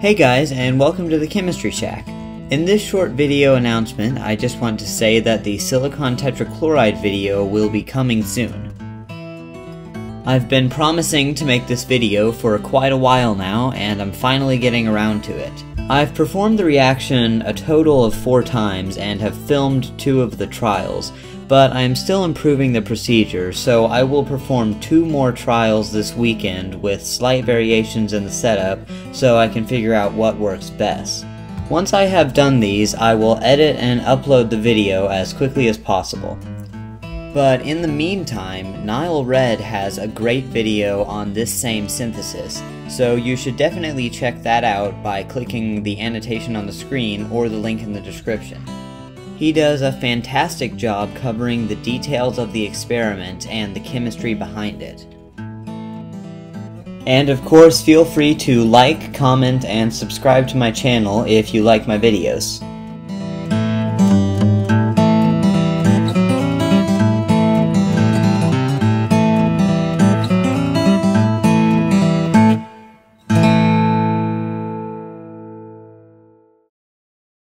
Hey guys, and welcome to the Chemistry Shack. In this short video announcement, I just want to say that the silicon tetrachloride video will be coming soon. I've been promising to make this video for quite a while now, and I'm finally getting around to it. I've performed the reaction a total of four times and have filmed two of the trials, but I am still improving the procedure, so I will perform two more trials this weekend with slight variations in the setup so I can figure out what works best. Once I have done these, I will edit and upload the video as quickly as possible. But in the meantime, Nile Red has a great video on this same synthesis, so you should definitely check that out by clicking the annotation on the screen or the link in the description. He does a fantastic job covering the details of the experiment and the chemistry behind it. And of course, feel free to like, comment, and subscribe to my channel if you like my videos.